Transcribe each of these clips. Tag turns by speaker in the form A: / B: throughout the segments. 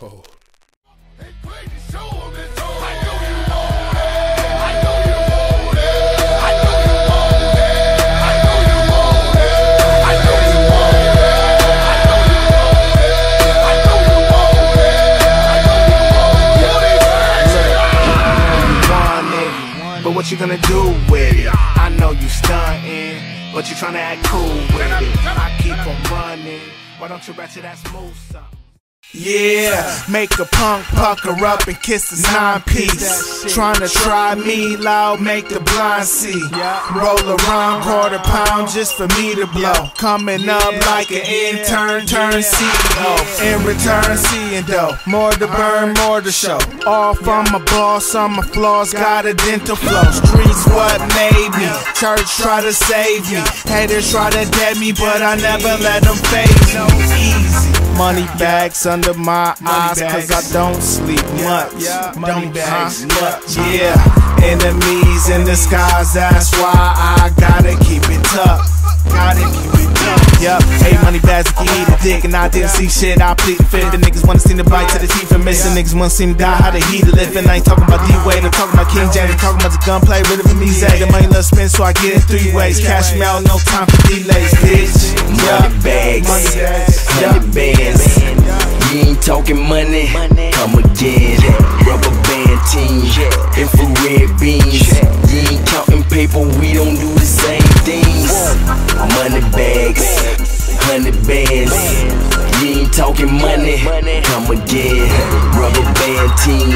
A: cold. But what you gonna do with it? I know you stunting, but you tryna act cool with it. I keep on running. Why don't you ratchet that move something? Yeah, make a punk pucker up and kiss his nine piece. Tryna try me loud, make the blind see. Roll around quarter pound just for me to blow. Coming up like an intern, turn CEO. In return, seeing. More to burn, more to show. All from my boss, on my flaws, got a dental flow. Streets what made me. Church try to save me. Haters try to dead me, but I never let them fade no easy. Money bags under my eyes, cause I don't sleep much.
B: money
A: Don't
B: bags.
A: much. Yeah, uh, enemies in disguise, that's why I gotta keep it tough. Gotta keep it tough. Yup, hey, money bags, if you eat a dick, and I didn't see shit, I plead the fifth. The niggas wanna see the bite to the teeth and missing. Niggas wanna see me die, how the heat live. And I ain't talking about D-Wade, I'm talking about King James, I'm talking about the gunplay, rid of me, Zay. The money love spin, so I get it three ways. Cash me out, no time for delays, bitch. Yup,
C: Money bags,
A: money bags.
C: hundred bands. Talking money, come again. Rubber band team, infrared beams. You ain't counting paper, we don't do the same things. Money bags, hundred bands. You ain't talking money, come again. Rubber band team,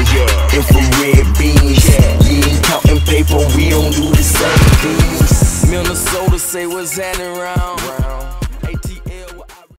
C: infrared beams. You ain't counting paper, we don't do the same things. Minnesota say what's happening around.